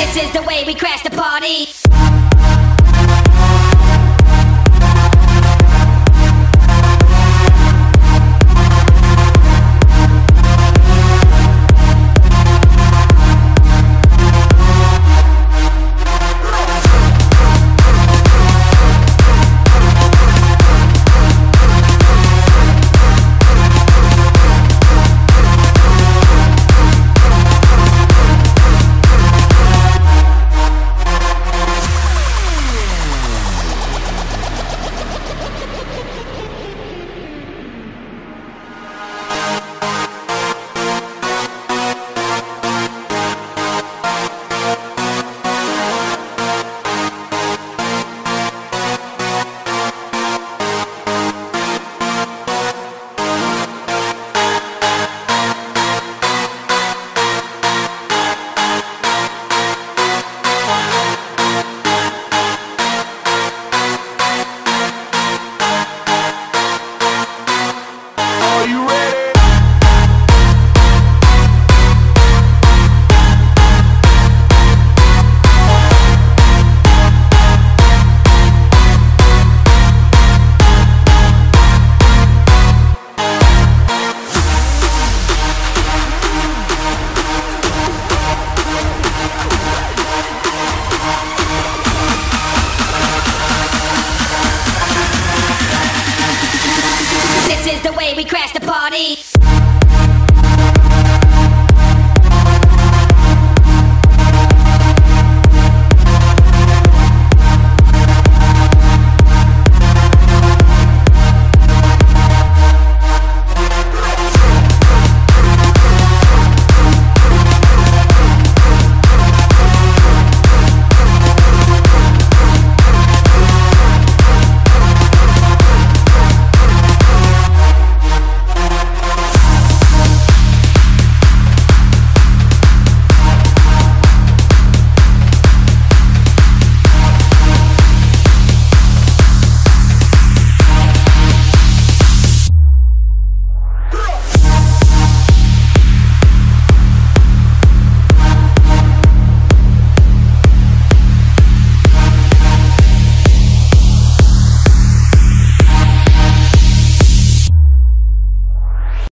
is the way we crash the party. The way we crash the party.